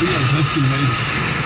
we are just amazing.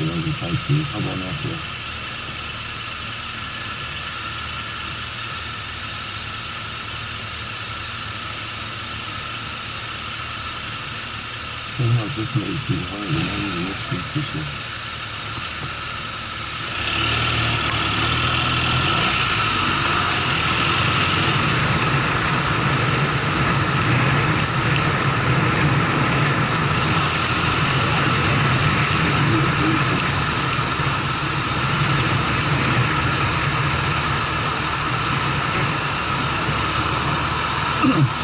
Ja, die Sightseeing aber noch hier. Ja, das ist die Haare, genau, die letzten Fische. Mm-hmm.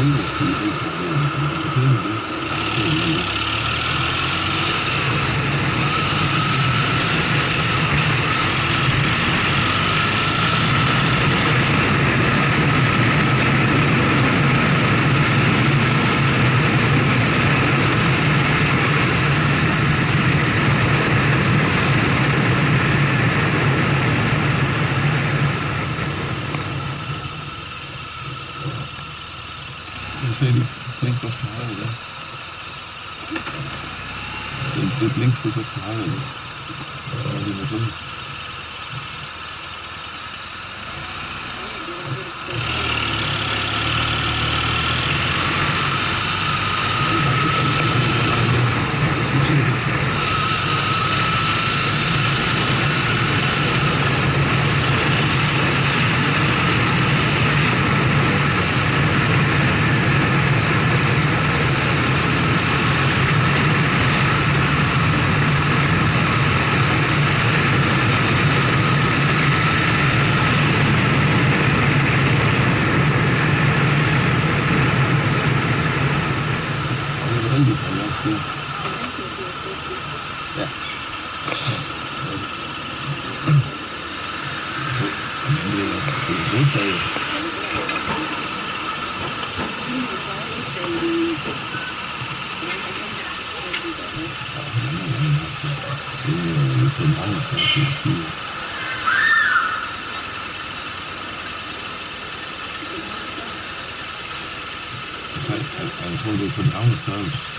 Hum, hum, hum, hum. Der blinkt bis auf die Haare, ne? Aber But that was close.